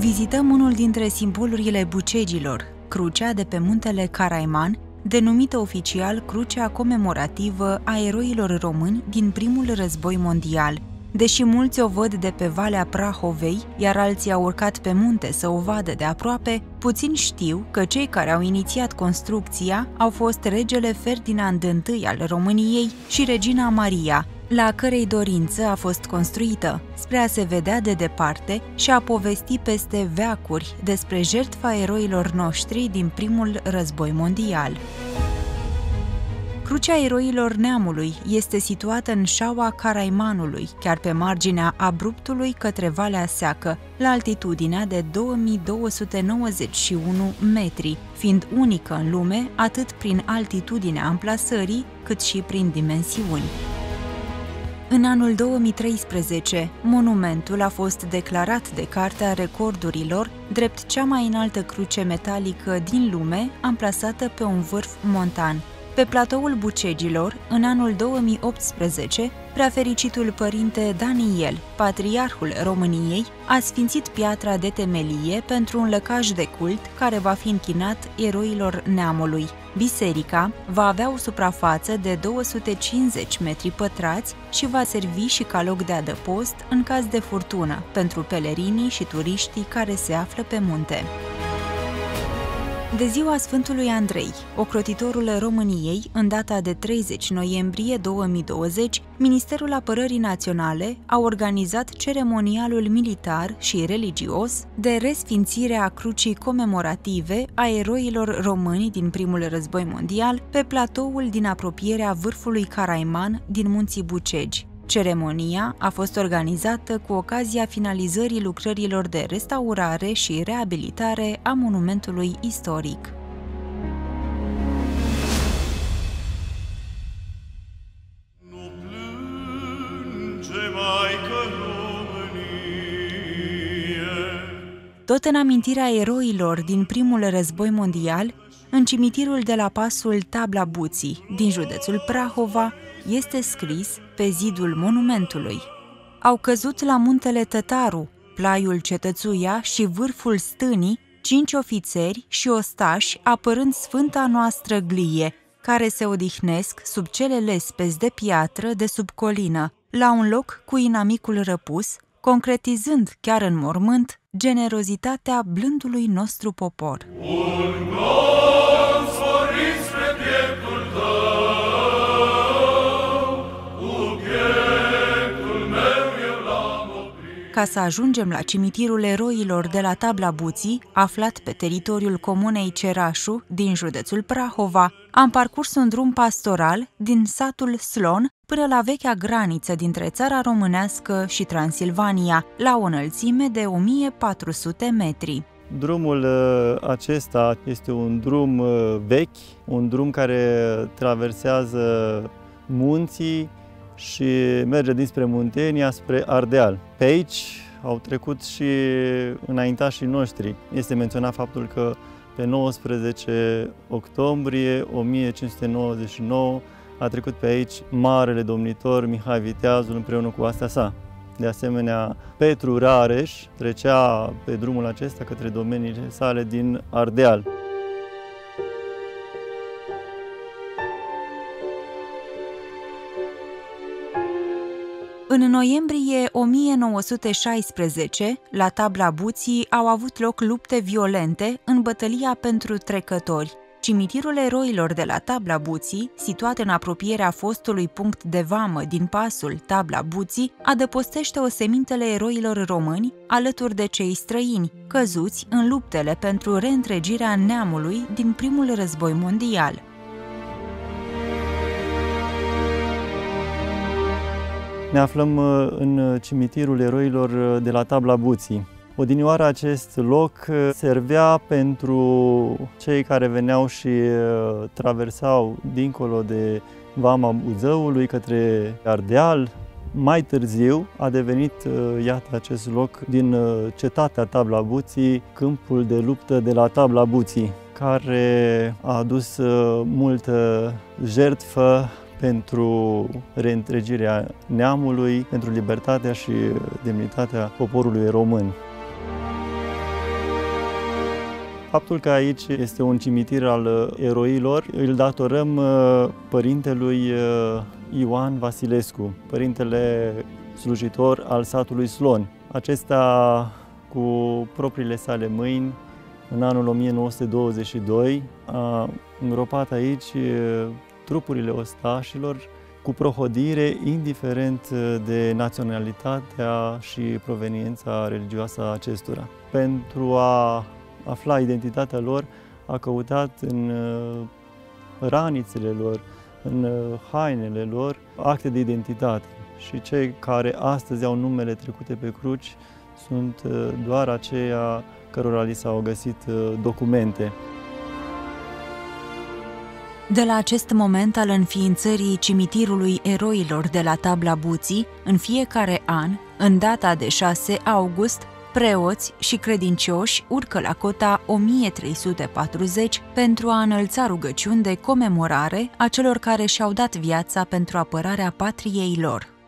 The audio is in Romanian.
Vizităm unul dintre simbolurile bucegilor, crucea de pe muntele Caraiman, denumită oficial Crucea Comemorativă a Eroilor Români din primul război mondial. Deși mulți o văd de pe Valea Prahovei, iar alții au urcat pe munte să o vadă de aproape, puțin știu că cei care au inițiat construcția au fost regele Ferdinand I al României și regina Maria, la cărei dorință a fost construită, spre a se vedea de departe și a povesti peste veacuri despre jertfa eroilor noștri din primul război mondial. Crucea eroilor neamului este situată în șaua Caraimanului, chiar pe marginea abruptului către Valea Seacă, la altitudinea de 2291 metri, fiind unică în lume atât prin altitudinea amplasării, cât și prin dimensiuni. În anul 2013, monumentul a fost declarat de Cartea Recordurilor drept cea mai înaltă cruce metalică din lume, amplasată pe un vârf montan. Pe platoul Bucegilor, în anul 2018, preafericitul părinte Daniel, patriarhul României, a sfințit piatra de temelie pentru un lăcaș de cult care va fi închinat eroilor neamului. Biserica va avea o suprafață de 250 metri pătrați și va servi și ca loc de adăpost în caz de furtună pentru pelerinii și turiștii care se află pe munte. De ziua Sfântului Andrei, ocrotitorul României, în data de 30 noiembrie 2020, Ministerul Apărării Naționale a organizat ceremonialul militar și religios de resfințire a crucii comemorative a eroilor români din primul război mondial pe platoul din apropierea vârfului Caraiman din munții Bucegi. Ceremonia a fost organizată cu ocazia finalizării lucrărilor de restaurare și reabilitare a monumentului istoric. Tot în amintirea eroilor din primul război mondial, în cimitirul de la pasul Tabla Buții, din județul Prahova, este scris pe zidul monumentului. Au căzut la muntele Tătaru, plaiul Cetățuia și vârful stânii, cinci ofițeri și ostași apărând sfânta noastră glie, care se odihnesc sub cele lespezi de piatră de sub colină, la un loc cu inamicul răpus, concretizând chiar în mormânt generozitatea blândului nostru popor. Un Ca să ajungem la cimitirul eroilor de la Tabla Buții, aflat pe teritoriul comunei Cerașu, din județul Prahova, am parcurs un drum pastoral din satul Slon până la vechea graniță dintre țara românească și Transilvania, la o înălțime de 1400 metri. Drumul uh, acesta este un drum uh, vechi, un drum care traversează munții, și merge dinspre Muntenia spre Ardeal. Pe aici au trecut și înaintașii noștri. Este menționat faptul că pe 19 octombrie 1599 a trecut pe aici marele domnitor Mihai Viteazul împreună cu astea sa. De asemenea, Petru Rareș trecea pe drumul acesta către domeniile sale din Ardeal. În noiembrie 1916, la tabla Buții au avut loc lupte violente în bătălia pentru trecători. Cimitirul eroilor de la Tabla Buții, situat în apropierea fostului punct de vamă din pasul Tabla Buții, adăpostește osemintele eroilor români alături de cei străini, căzuți în luptele pentru reîntregirea neamului din primul război mondial. Ne aflăm uh, în cimitirul eroilor uh, de la Tabla Buții. Odinioară acest loc uh, servea pentru cei care veneau și traversau dincolo de Vama Buzăului către Ardeal. Mai târziu a devenit, iată, acest loc din cetatea Tabla Buții, câmpul de luptă de la Tabla Buții, care a adus multă jertfă pentru reîntregirea neamului, pentru libertatea și demnitatea poporului român. Faptul că aici este un cimitir al eroilor îl datorăm părintelui Ioan Vasilescu, părintele slujitor al satului Slon. Acesta, cu propriile sale mâini, în anul 1922, a îngropat aici trupurile ostașilor cu prohodire, indiferent de naționalitatea și proveniența religioasă a acestora. Pentru a afla identitatea lor, a căutat în ranițele lor, în hainele lor, acte de identitate. Și cei care astăzi au numele trecute pe cruci sunt doar aceia cărora li s-au găsit documente. De la acest moment al înființării cimitirului eroilor de la Tabla Buții, în fiecare an, în data de 6 august, preoți și credincioși urcă la cota 1340 pentru a înălța rugăciuni de comemorare a celor care și-au dat viața pentru apărarea patriei lor.